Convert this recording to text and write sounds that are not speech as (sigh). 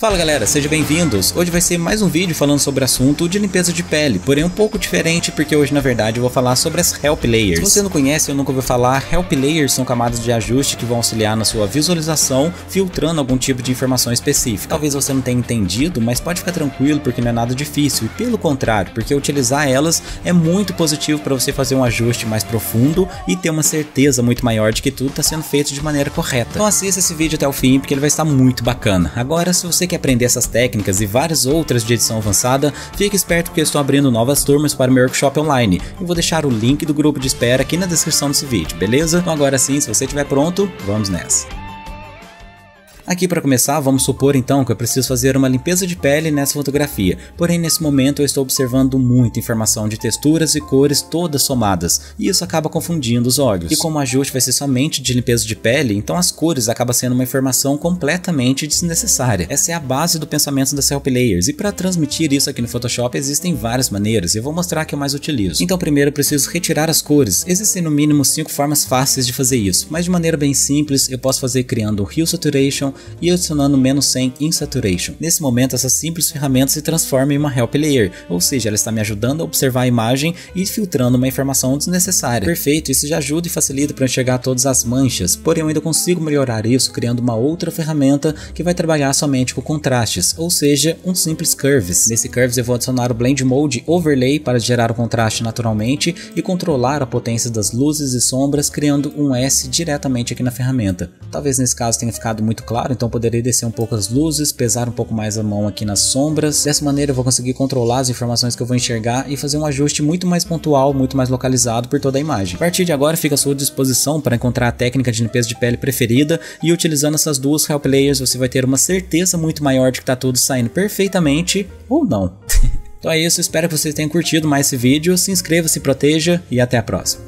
Fala galera, sejam bem-vindos! Hoje vai ser mais um vídeo falando sobre o assunto de limpeza de pele, porém um pouco diferente porque hoje na verdade eu vou falar sobre as Help Layers. Se você não conhece ou nunca ouviu falar, Help Layers são camadas de ajuste que vão auxiliar na sua visualização, filtrando algum tipo de informação específica. Talvez você não tenha entendido, mas pode ficar tranquilo porque não é nada difícil e pelo contrário, porque utilizar elas é muito positivo para você fazer um ajuste mais profundo e ter uma certeza muito maior de que tudo está sendo feito de maneira correta. Então assista esse vídeo até o fim porque ele vai estar muito bacana. Agora, se você quer aprender essas técnicas e várias outras de edição avançada, fique esperto porque eu estou abrindo novas turmas para o meu workshop online. Eu vou deixar o link do grupo de espera aqui na descrição desse vídeo, beleza? Então agora sim, se você estiver pronto, vamos nessa. Aqui para começar, vamos supor então que eu preciso fazer uma limpeza de pele nessa fotografia, porém nesse momento eu estou observando muita informação de texturas e cores todas somadas, e isso acaba confundindo os olhos. E como o ajuste vai ser somente de limpeza de pele, então as cores acabam sendo uma informação completamente desnecessária. Essa é a base do pensamento das Help Layers, e para transmitir isso aqui no Photoshop existem várias maneiras, e eu vou mostrar que eu mais utilizo. Então primeiro eu preciso retirar as cores, existem no mínimo 5 formas fáceis de fazer isso, mas de maneira bem simples eu posso fazer criando um Hue Saturation, e adicionando menos 100 em Saturation. Nesse momento, essa simples ferramenta se transforma em uma Help Layer, ou seja, ela está me ajudando a observar a imagem e filtrando uma informação desnecessária. Perfeito, isso já ajuda e facilita para enxergar todas as manchas, porém eu ainda consigo melhorar isso criando uma outra ferramenta que vai trabalhar somente com contrastes, ou seja, um simples Curves. Nesse Curves eu vou adicionar o Blend Mode Overlay para gerar o contraste naturalmente e controlar a potência das luzes e sombras criando um S diretamente aqui na ferramenta. Talvez nesse caso tenha ficado muito claro, então poderei descer um pouco as luzes, pesar um pouco mais a mão aqui nas sombras. Dessa maneira eu vou conseguir controlar as informações que eu vou enxergar e fazer um ajuste muito mais pontual, muito mais localizado por toda a imagem. A partir de agora fica à sua disposição para encontrar a técnica de limpeza de pele preferida e utilizando essas duas help layers você vai ter uma certeza muito maior de que está tudo saindo perfeitamente ou não. (laughs) então é isso, espero que vocês tenham curtido mais esse vídeo, se inscreva, se proteja e até a próxima.